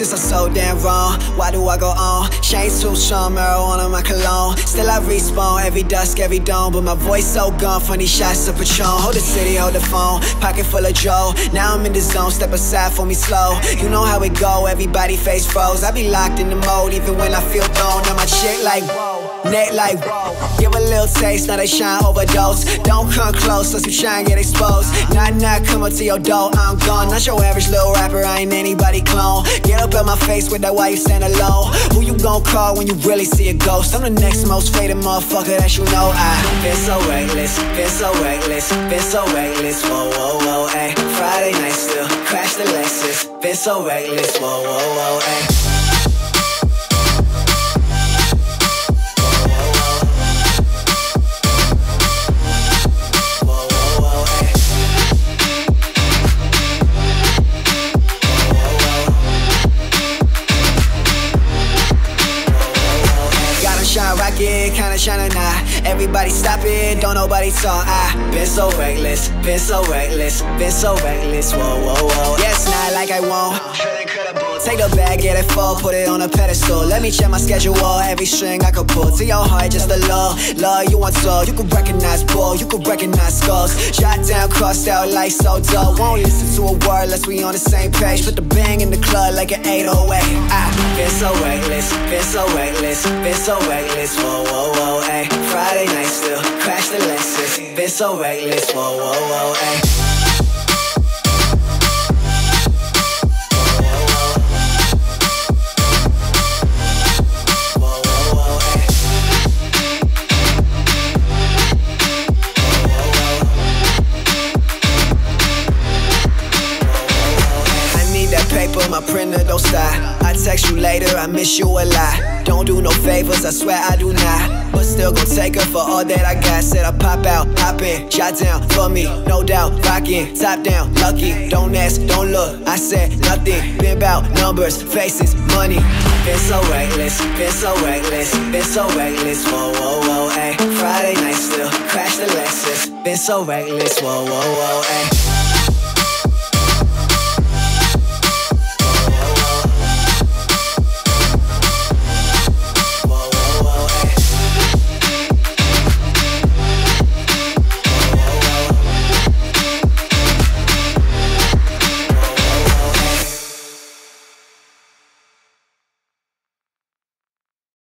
choices are so damn wrong. Why do I go on? Shane too strong, marijuana my cologne. Still I respawn every dusk, every dawn. But my voice so gone funny shots of Patron. Hold the city, hold the phone. Pocket full of Joe. Now I'm in the zone, step aside for me slow. You know how it go, everybody face froze. I be locked in the mode even when I feel thrown. Now my chick like, neck like, give a little taste, now they shine overdose. Don't come close, unless you and get exposed. Not, not come up to your door, I'm gone. Not your average little rapper, I ain't anybody clone. Get up in my face with that why you stand alone. Who you gon' call when you really see a ghost? I'm the next most faded motherfucker that you know. I been so reckless, been so reckless, been so reckless. Whoa, whoa, whoa, ayy. Friday night still, crash the Lexus. Been so reckless, whoa, whoa, whoa, ayy. Rocket, kinda shining now. Everybody stop it, don't nobody talk. I been so reckless, been so reckless, been so reckless. Whoa, whoa, whoa. Yes, not like I won't. Take the bag, get it full, put it on a pedestal. Let me check my schedule, every string I could pull. To your heart, just a love, love you want so. You could recognize bull, you could recognize skulls. Shot down, crossed out, like so dull. Won't listen to a word unless we on the same page. Put the bang in the club like an 808. I ah. Been so reckless, been so reckless, been so reckless. Whoa, whoa, whoa, ayy. Friday night still, crash the Lexus. Been so reckless, whoa, whoa, whoa, ayy. My printer don't stop. I text you later, I miss you a lot. Don't do no favors, I swear I do not. But still gon' take her for all that I got. Said I pop out, hop in, shot down for me, no doubt. Rockin', top down, lucky. Don't ask, don't look. I said nothing. Been about numbers, faces, money. Been so reckless, been so reckless, been so reckless. Whoa, whoa, whoa, ayy. Friday night still, crash the Lexus. Been so reckless, whoa, whoa, whoa, ayy.